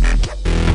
Mm-hmm.